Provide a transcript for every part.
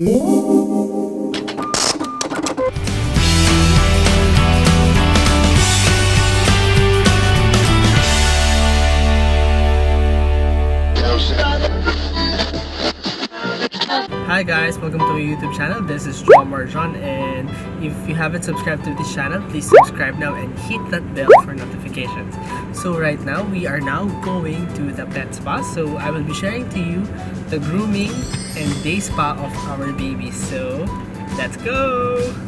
Música Hi guys, welcome to my YouTube channel. This is Joamar-John and if you haven't subscribed to this channel, please subscribe now and hit that bell for notifications. So right now, we are now going to the pet spa. So I will be sharing to you the grooming and day spa of our baby. So let's go!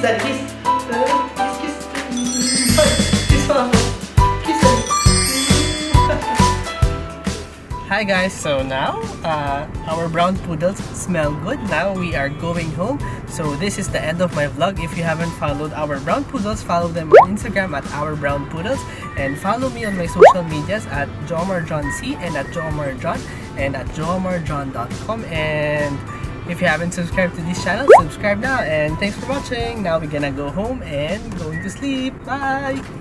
Kiss. Kiss. Hi guys, so now uh, our brown poodles smell good. Now we are going home. So this is the end of my vlog. If you haven't followed our brown poodles, follow them on Instagram at our brown poodles and follow me on my social medias at joamarjohnc and at joamarjohn and at joamarjohn.com and if you haven't subscribed to this channel, subscribe now and thanks for watching. Now we're gonna go home and going to sleep. Bye!